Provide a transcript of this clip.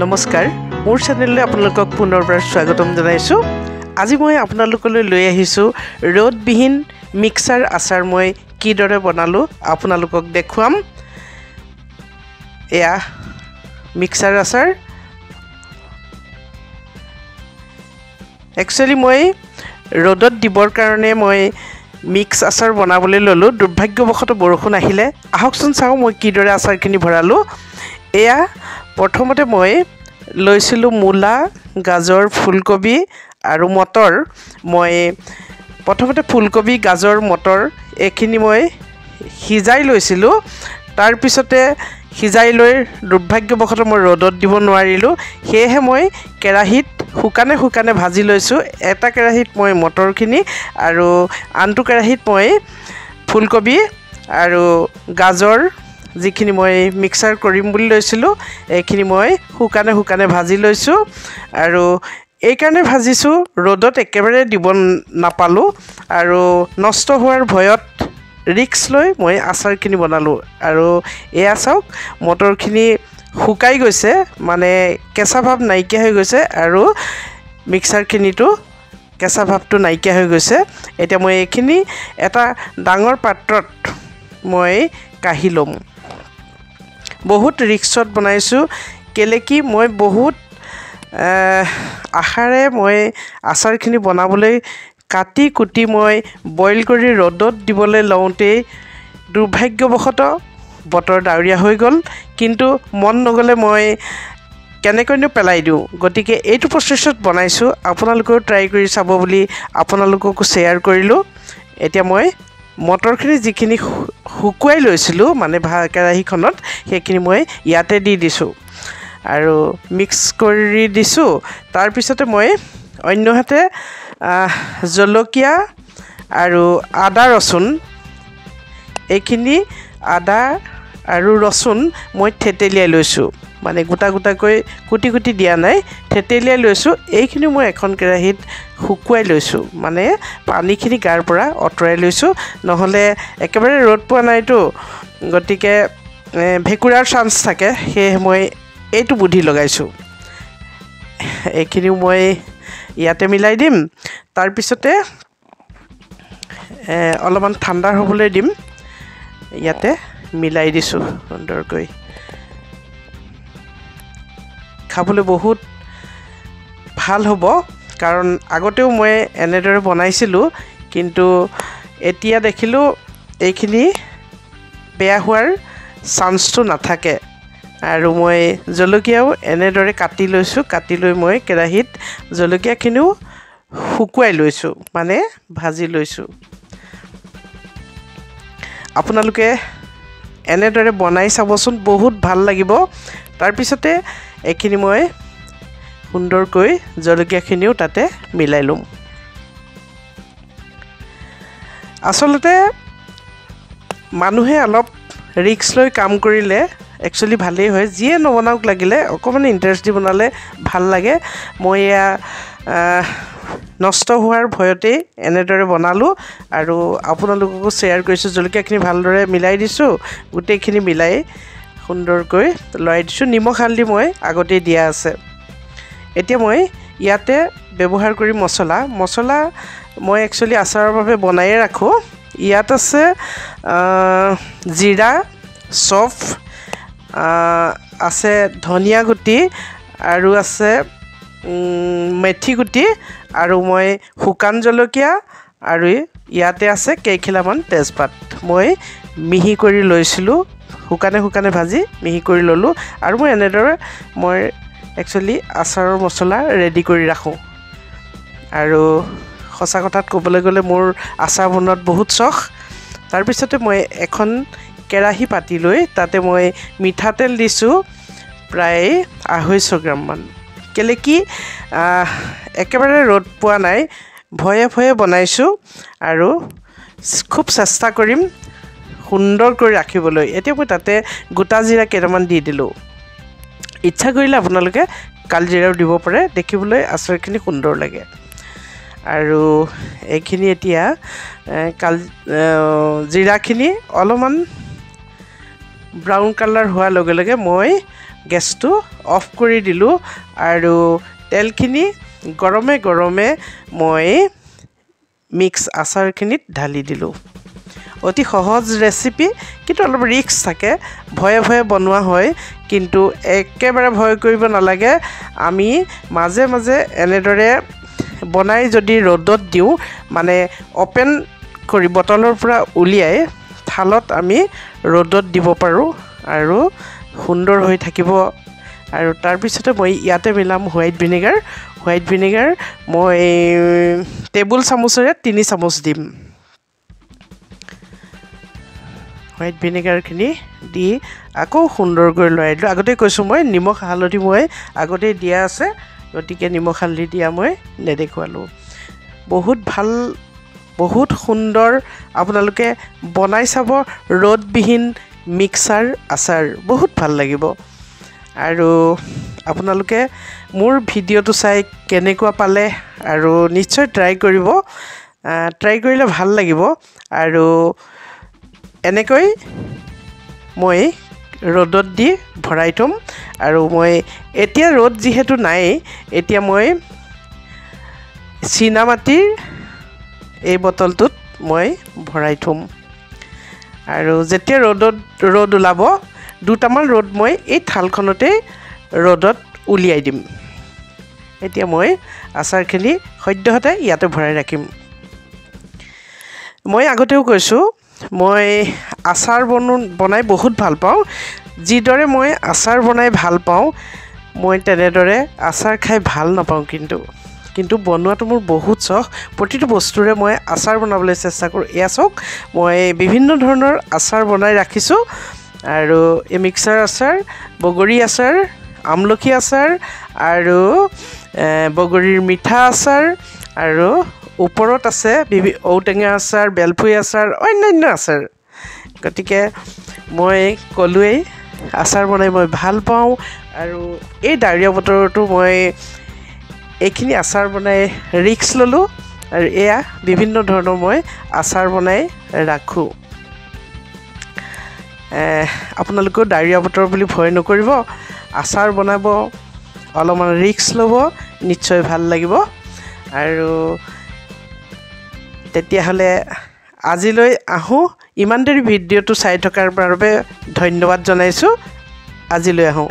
নমস্কাৰ। মোৰ চেনেললৈ আপোনালোকক পুনৰবাৰ স্বাগতম জনাইছোঁ। আজি মই আপোনালোকলৈ লৈ আহিছোঁ ৰ'দবিহীন মিক্সাৰ আচাৰ মই কিদৰে বনালোঁ আপোনালোকক দেখুৱাম। এয়া মিক্সাৰ আচাৰ। একচুৱেলি মই ৰ'দত দিবৰ কাৰণে মই মিক্স আচাৰ বনাবলৈ ল'লোঁ। দুৰ্ভাগ্যবশতঃ বৰষুণ আহিলে। আহকচোন চাওঁ মই কিদৰে আচাৰখিনি ভৰালোঁ। এয়া প্ৰথমতে মই লৈছিলোঁ মূলা গাজৰ ফুলকবি আৰু মটৰ। মই প্ৰথমতে ফুলকবি গাজৰ মটৰ এইখিনি মই সিজাই লৈছিলোঁ। তাৰপিছতে সিজাই লৈ দুৰ্ভাগ্যবশতঃ মই ৰ'দত দিব নোৱাৰিলোঁ। সেয়েহে মই কেৰাহীত শুকানে শুকানে ভাজি লৈছোঁ। এটা কেৰাহীত মই মটৰখিনি আৰু আনটো কেৰাহীত মই ফুলকবি আৰু গাজৰ যিখিনি মই মিক্সাৰ কৰিম বুলি লৈছিলোঁ এইখিনি মই শুকানে শুকানে ভাজি লৈছোঁ আৰু এইকাৰণে ভাজিছোঁ ৰ'দত একেবাৰে দিব নাপালোঁ আৰু নষ্ট হোৱাৰ ভয়ত ৰিক্স লৈ মই আচাৰখিনি বনালোঁ আৰু এয়া চাওক মটৰখিনি শুকাই গৈছে মানে কেঁচা ভাৱ নাইকিয়া হৈ গৈছে আৰু মিক্সাৰখিনিতো কেঁচা ভাৱটো নাইকিয়া হৈ গৈছে। এতিয়া মই এইখিনি এটা ডাঙৰ পাত্ৰত মই কাঢ়ি ল'ম। বহুত ৰিক্সত বনাইছোঁ। কেলৈ কি মই বহুত আশাৰে মই আচাৰখিনি বনাবলৈ কাটি কুটি মই বইল কৰি ৰ'দত দিবলৈ লওঁতেই দুৰ্ভাগ্যবশতঃ বতৰ ডাৱৰীয়া হৈ গ'ল। কিন্তু মন নগ'লে মই কেনেকৈনো পেলাই দিওঁ? গতিকে এইটো প্ৰচেছত বনাইছোঁ। আপোনালোকেও ট্ৰাই কৰি চাব বুলি আপোনালোককো শ্বেয়াৰ কৰিলোঁ। এতিয়া মই মটৰখিনি যিখিনি শুকুৱাই লৈছিলোঁ মানে ভা কেৰাহীখনত সেইখিনি মই ইয়াতে দি দিছোঁ। আৰু মিক্স কৰি দিছোঁ। তাৰপিছতে মই অন্যহাতে জলকীয়া আৰু আদা ৰচুন এইখিনি আদা আৰু ৰচুন মই থেতেলিয়াই লৈছোঁ। মানে গোটা গোটাকৈ কুটি কুটি দিয়া নাই থেতেলিয়াই লৈছোঁ। এইখিনি মই এখন কেৰাহীত শুকুৱাই লৈছোঁ। মানে পানীখিনি গাৰ পৰা আঁতৰাই লৈছোঁ। নহ'লে একেবাৰে ৰ'দ পোৱা নাইতো। গতিকে ভেঁকুৰাৰ চান্স থাকে। সেয়েহে মই এইটো বুদ্ধি লগাইছোঁ। এইখিনিও মই ইয়াতে মিলাই দিম। তাৰপিছতে অলপমান ঠাণ্ডা হ'বলৈ দিম। ইয়াতে মিলাই দিছোঁ সুন্দৰকৈ। খাবলৈ বহুত ভাল হ'ব। কাৰণ আগতেও মই এনেদৰে বনাইছিলোঁ কিন্তু এতিয়া দেখিলোঁ এইখিনি বেয়া হোৱাৰ চান্সটো নাথাকে। আৰু মই জলকীয়াও এনেদৰে কাটি লৈছোঁ কাটি লৈ মই কেৰাহীত জলকীয়াখিনিও শুকুৱাই লৈছোঁ মানে ভাজি লৈছোঁ। আপোনালোকে এনেদৰে বনাই চাবচোন বহুত ভাল লাগিব। তাৰপিছতে এইখিনি মই সুন্দৰকৈ জলকীয়াখিনিও তাতে মিলাই ল'ম। আচলতে মানুহে অলপ ৰিক্স লৈ কাম কৰিলে একচুৱেলি ভালেই হয়। যিয়ে নবনাওক লাগিলে অকণমান ইণ্টাৰেষ্ট দি বনালে ভাল লাগে। মই এয়া নষ্ট হোৱাৰ ভয়তেই এনেদৰে বনালোঁ আৰু আপোনালোককো শ্বেয়াৰ কৰিছোঁ। জলকীয়াখিনি ভালদৰে মিলাই দিছোঁ। গোটেইখিনি মিলাই সুন্দৰকৈ লৰাই দিছোঁ। নিমখ হালধি মই আগতেই দিয়া আছে। এতিয়া মই ইয়াতে ব্যৱহাৰ কৰি মছলা। মছলা মই একচুৱেলি আচাৰৰ বাবে বনায়ে ৰাখোঁ। ইয়াত আছে জিৰা চফ আছে ধনিয়া গুটি আৰু আছে মেথি গুটি আৰু মই শুকান জলকীয়া আৰু ইয়াতে আছে কেইখিলামান তেজপাত। মই মিহি কৰি লৈছিলোঁ। শুকানে শুকানে ভাজি মিহি কৰি ল'লোঁ আৰু মই এনেদৰে মই একচুৱেলি আচাৰৰ মছলা ৰেডি কৰি ৰাখোঁ। আৰু সঁচা কথাত ক'বলৈ গ'লে মোৰ আচাৰ বনোৱাত বহুত চখ। তাৰপিছতে মই এখন কেৰাহী পাতি লৈ তাতে মই মিঠাতেল দিছোঁ প্ৰায় আঢ়ৈশ গ্ৰামমান কেলৈ কি একেবাৰে ৰ'দ পোৱা নাই ভয়ে ভয়ে বনাইছোঁ আৰু খুব চেষ্টা কৰিম সুন্দৰকৈ ৰাখিবলৈ এতিয়া মই তাতে গোটা জিৰা কেইটামান দি দিলোঁ। ইচ্ছা কৰিলে আপোনালোকে কালজিৰাও দিব পাৰে দেখিবলৈ আচাৰখিনি সুন্দৰ লাগে। আৰু এইখিনি এতিয়া কাল জিৰাখিনি অলপমান ব্ৰাউন কালাৰ হোৱাৰ লগে লগে মই গেছটো অফ কৰি দিলোঁ আৰু তেলখিনি গৰমে গৰমে মই মিক্স আচাৰখিনিত ঢালি দিলোঁ। অতি সহজ ৰেচিপি কিন্তু অলপ ৰিস্ক থাকে। ভয়ে ভয়ে বনোৱা হয় কিন্তু একেবাৰে ভয় কৰিব নালাগে। আমি মাজে মাজে এনেদৰে বনাই যদি ৰ'দত দিওঁ মানে অ'পেন কৰি বটলৰ পৰা উলিয়াই থালত আমি ৰ'দত দিব পাৰোঁ আৰু সুন্দৰ হৈ থাকিব। আৰু তাৰপিছতে মই ইয়াতে মিলাম হোৱাইট ভিনেগাৰ। হোৱাইট ভিনেগাৰ মই টেবুল চামুচেৰে তিনি চামুচ দিম। হোৱাইট ভিনেগাৰখিনি দি আকৌ সুন্দৰকৈ লৰাই দিলোঁ। আগতেই কৈছোঁ মই নিমখ হালধি মই আগতেই দিয়া আছে গতিকে নিমখ হালধি দিয়া মই নেদেখুৱালোঁ। বহুত ভাল বহুত সুন্দৰ আপোনালোকে বনাই চাব ৰ'দবিহীন মিক্সাৰ আচাৰ বহুত ভাল লাগিব। আৰু আপোনালোকে মোৰ ভিডিঅ'টো চাই কেনেকুৱা পালে আৰু নিশ্চয় ট্ৰাই কৰিব। ট্ৰাই কৰিলে ভাল লাগিব। আৰু এনেকৈ মই ৰ'দত দি ভৰাই থ'ম আৰু মই এতিয়া ৰ'দ যিহেতু নাই এতিয়া মই চীনামাটিৰ এই বটলটোত মই ভৰাই থ'ম। আৰু যেতিয়া ৰ'দত ৰ'দ ওলাব দুটামান ৰ'দ মই এই থালখনতেই ৰ'দত উলিয়াই দিম। এতিয়া মই আচাৰখিনি সদ্যহতে ইয়াতে ভৰাই ৰাখিম। মই আগতেও কৈছোঁ মই আচাৰ বনো বনাই বহুত ভাল পাওঁ। যিদৰে মই আচাৰ বনাই ভাল পাওঁ মই তেনেদৰে আচাৰ খাই ভাল নাপাওঁ কিন্তু। কিন্তু বনোৱাটো মোৰ বহুত চখ। প্ৰতিটো বস্তুৰে মই আচাৰ বনাবলৈ চেষ্টা কৰোঁ। এয়া চাওক মই বিভিন্ন ধৰণৰ আচাৰ বনাই ৰাখিছোঁ। আৰু এই মিক্সাৰ আচাৰ বগৰী আচাৰ আমলখি আচাৰ আৰু বগৰীৰ মিঠা আচাৰ আৰু ওপৰত আছে বিভি ঔটেঙা আচাৰ বেলফুই আচাৰ অন্যান্য আচাৰ। গতিকে মই ক'লোৱেই আচাৰ বনাই মই ভাল পাওঁ আৰু এই ডাৱৰীয়া বতৰতো মই এইখিনি আচাৰ বনাই ৰিক্স ল'লোঁ আৰু এয়া বিভিন্ন ধৰণৰ মই আচাৰ বনাই ৰাখোঁ। আপোনালোকেও ডাৱৰীয়া বতৰ বুলি ভয় নকৰিব আচাৰ বনাব অলপমান ৰিক্স ল'ব নিশ্চয় ভাল লাগিব। আৰু তেতিয়াহ'লে আজিলৈ আহোঁ। ইমান দেৰি ভিডিঅ'টো চাই থকাৰ বাবে ধন্যবাদ জনাইছোঁ। আজিলৈ আহোঁ।